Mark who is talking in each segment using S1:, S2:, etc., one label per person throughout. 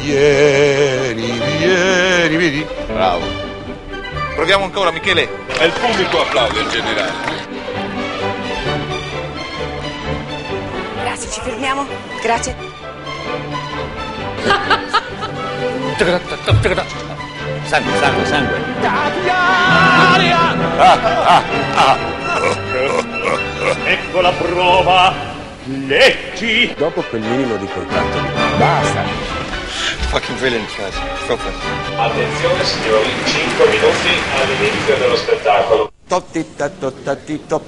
S1: Vieni, vieni, vedi?
S2: Bravo. Proviamo ancora, Michele.
S3: È il pubblico applaude in generale.
S4: Grazie, ci fermiamo? Grazie.
S2: Sangue, sangue, sangue.
S5: Ecco la prova. Leggi.
S6: Dopo quel minimo di contatto. Basta!
S1: Fucking brilliant, guys.
S5: Attenzione signori, 5 minuti all'inizio dello spettacolo.
S6: Totti, tatto, tatti, top,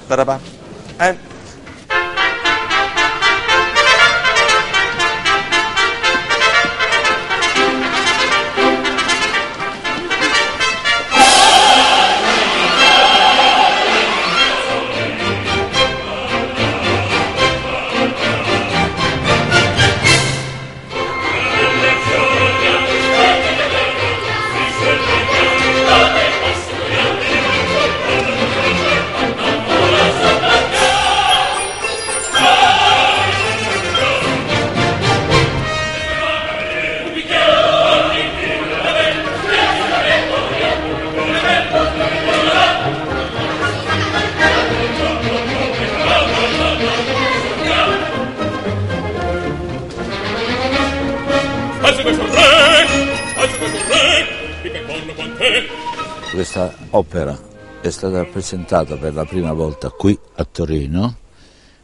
S7: Questa opera è stata presentata per la prima volta qui a Torino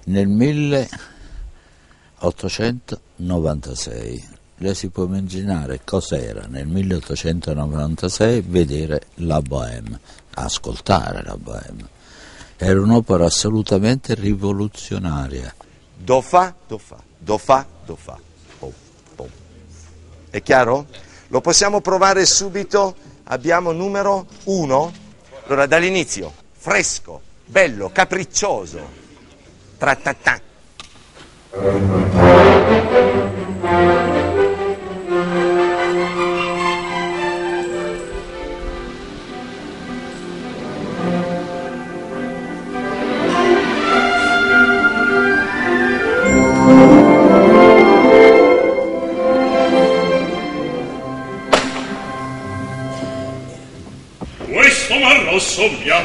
S7: nel 1896. Lei si può immaginare cos'era nel 1896 vedere la Bohème, ascoltare la Bohème. Era un'opera assolutamente rivoluzionaria.
S6: Do fa, do fa, do fa, do fa. Pom, pom. È chiaro? Lo possiamo provare subito? Abbiamo numero uno. Allora, dall'inizio. Fresco, bello, capriccioso. Tratatà.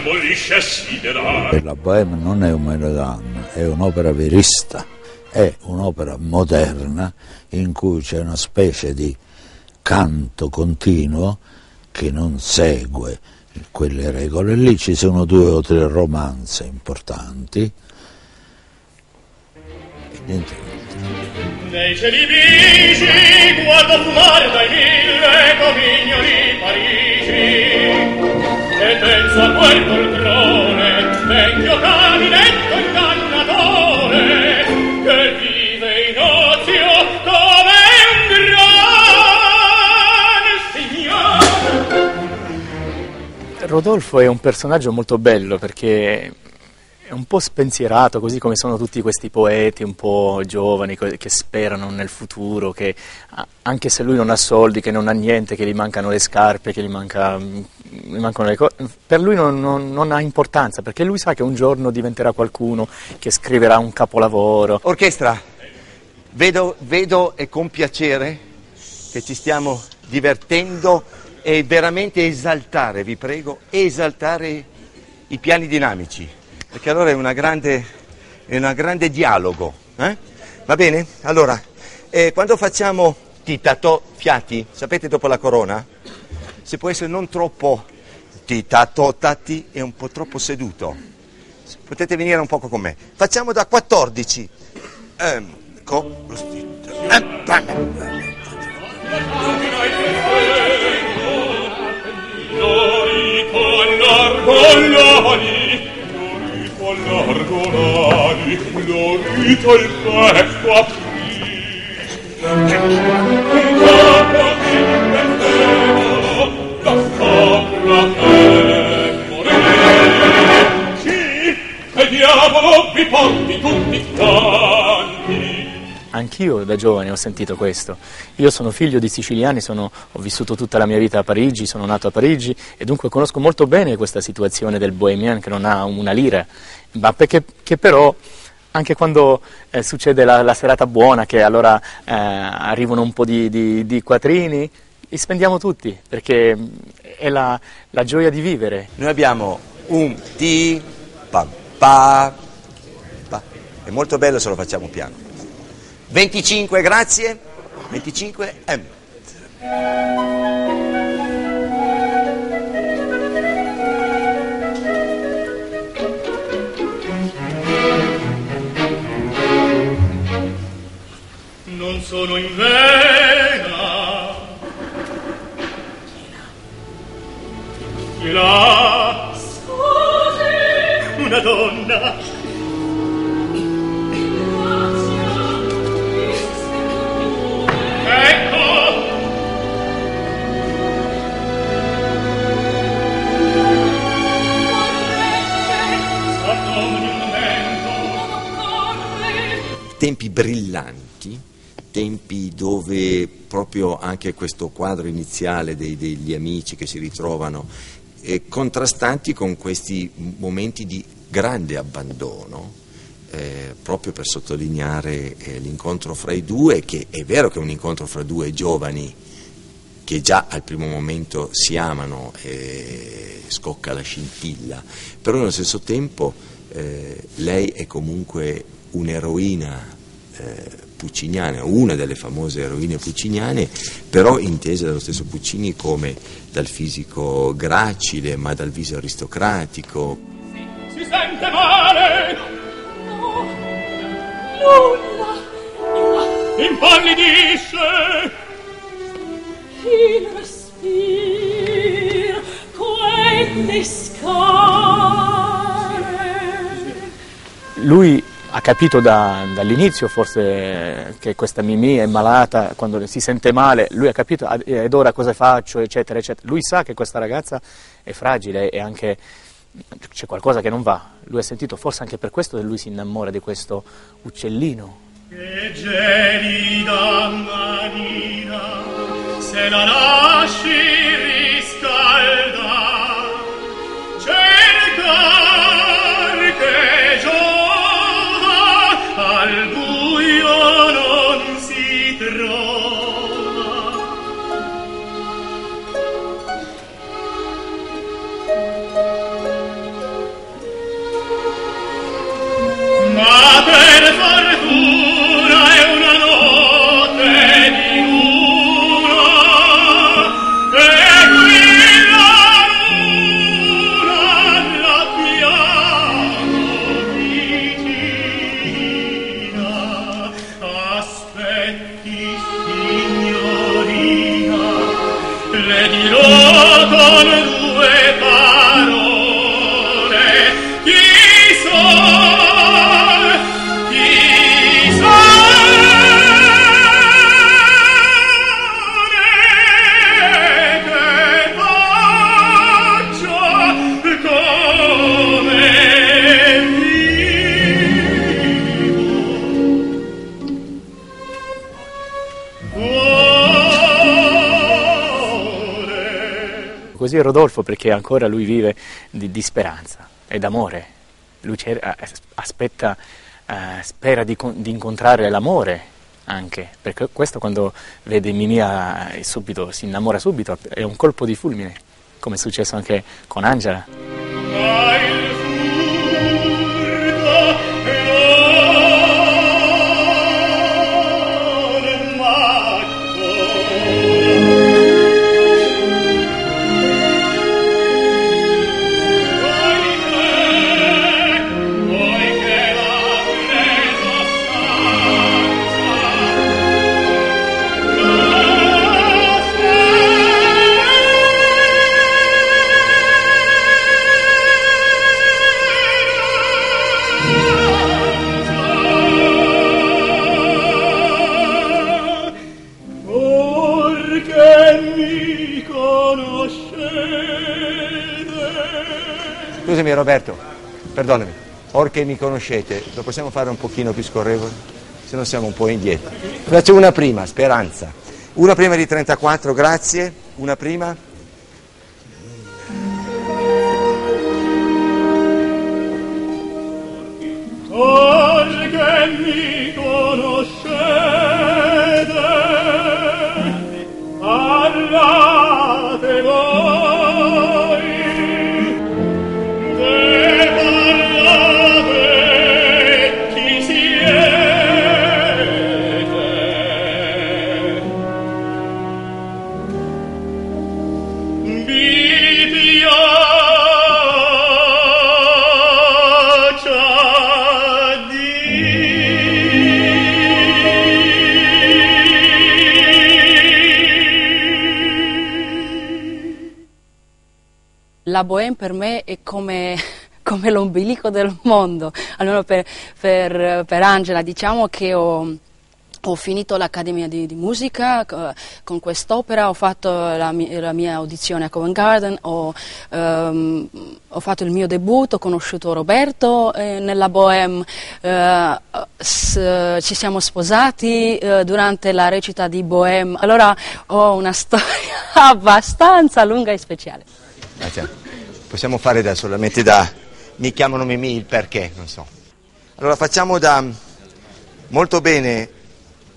S5: Mi ammollisce a siderare.
S7: E la Bohème non è un melodramma, è un'opera verista, è un'opera moderna in cui c'è una specie di canto continuo che non segue quelle regole. Lì ci sono due o tre romanze importanti. E niente.
S5: Nei cieli bigi guardo fumare dai mille comignoli Parigi
S8: Rodolfo è un personaggio molto bello perché è un po' spensierato, così come sono tutti questi poeti un po' giovani che sperano nel futuro, che anche se lui non ha soldi, che non ha niente, che gli mancano le scarpe, che gli, manca- per lui non, non- non ha importanza perché lui sa che un giorno diventerà qualcuno che scriverà un capolavoro.
S6: Orchestra, vedo, vedo e con piacere che ci stiamo divertendo e veramente esaltare, vi prego, esaltare i piani dinamici, perché allora è una grande, grande dialogo. eh? Va bene? Allora, eh, quando facciamo titato fiati, sapete dopo la corona? Se può essere non troppo titato tatti e un po' troppo seduto. Potete venire un poco con me. Facciamo da 14. Ehm, co- ehm,
S5: Lorito all'argolani,
S8: Anch'io da giovane ho sentito questo. Io sono figlio di siciliani, sono, ho vissuto tutta la mia vita a Parigi, sono nato a Parigi e dunque conosco molto bene questa situazione del bohemian che non ha una lira, ma perché, che però anche quando eh, succede la, la, serata buona, che allora eh, arrivano un po' di, di, di, quattrini, li spendiamo tutti, perché è la, la gioia di vivere.
S6: Noi abbiamo un ti, pa, pa, pa. È molto bello se lo facciamo piano. 25, grazie. 25, M.
S5: Non sono in vena.
S6: Tempi brillanti, tempi dove proprio anche questo quadro iniziale dei, degli amici che si ritrovano, eh, contrastanti con questi momenti di grande abbandono, eh, proprio per sottolineare eh, l'incontro fra i due, che è vero che è un incontro fra due giovani che già al primo momento si amano e scocca la scintilla, però nello stesso tempo eh, lei è comunque un'eroina eh, pucciniana, una delle famose eroine pucciniane, però intesa dallo stesso Puccini come dal fisico gracile ma dal viso aristocratico.
S5: Si sente male!
S9: No, nulla!
S5: Impallidisce!
S9: Il respiro, quelle scale!
S8: Lui capito da, dall'inizio forse che questa Mimì è malata, quando si sente male, lui ha capito ed ora cosa faccio, eccetera, eccetera. Lui sa che questa ragazza è fragile e anche c'è qualcosa che non va. Lui ha sentito, forse anche per questo che lui si innamora di questo uccellino.
S5: Che gelida marina, se la lasci
S8: Così Rodolfo perché ancora lui vive di, di speranza e d'amore. Lui aspetta, eh, spera di, di incontrare l'amore anche, perché questo quando vede Mimia eh, subito, si innamora subito, è un colpo di fulmine, come è successo anche con Angela.
S6: Scusami Roberto, perdonami, or che mi conoscete, lo possiamo fare un pochino più scorrevole? se no siamo un po' indietro. Faccio una prima, Speranza. Una prima di 34, grazie. Una prima.
S5: Perché mi conoscete,
S10: La Bohème per me è come, come l'ombelico del mondo, almeno per, per- per Angela. Diciamo che ho, ho finito l'accademia di, di musica con quest'opera, ho fatto la, la mia audizione a Covent Garden, ho, ehm, ho fatto il mio debutto, ho conosciuto Roberto eh, nella Bohème, eh, s- ci siamo sposati eh, durante la recita di Bohème, allora ho una storia abbastanza lunga e speciale.
S6: Grazie. Possiamo fare da solamente da mi chiamano Mimì il perché, non so. Allora facciamo da molto bene.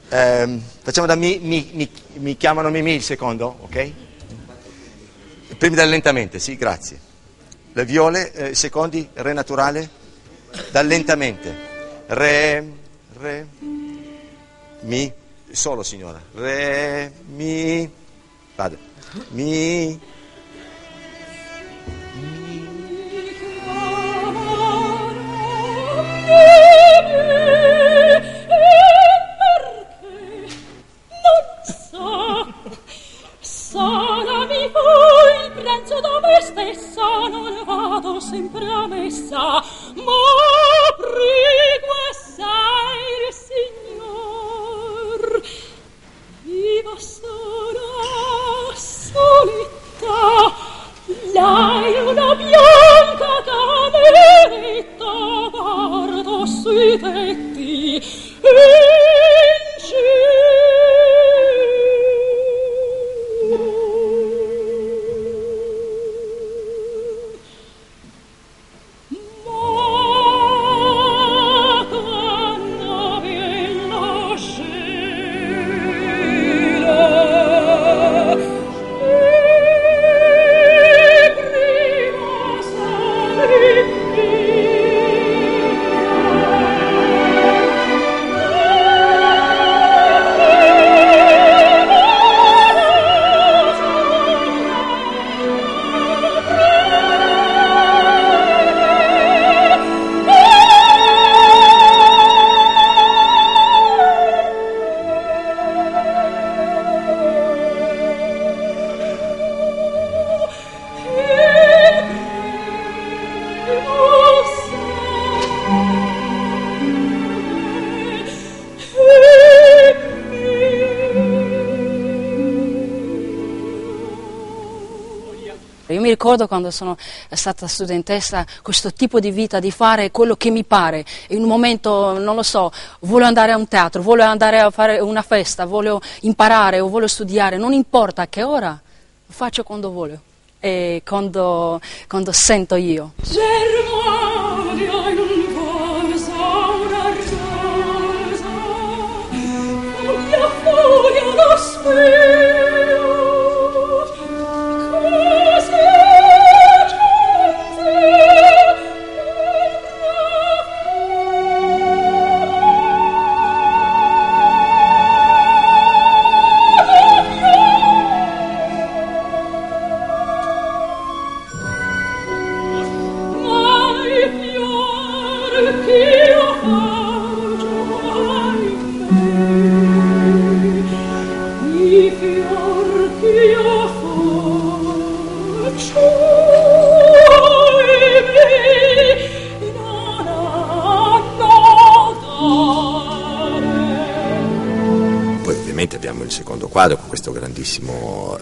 S6: ehm, facciamo da mi, mi- mi- mi chiamano Mimì il secondo, ok? Prima da lentamente, sì, grazie. Le viole, eh, secondi, re naturale, da lentamente. Re, re, mi, solo signora. Re, mi, vado. Mi,
S9: sola, solita, lei una guardo
S10: ricordo quando sono stata studentessa questo tipo di vita, di fare quello che mi pare. In un momento, non lo so, voglio andare a un teatro, voglio andare a fare una festa, voglio imparare o voglio studiare, non importa a che ora, lo faccio quando voglio e quando, quando sento io.
S9: Germania in un
S11: secondo quadro con questo grandissimo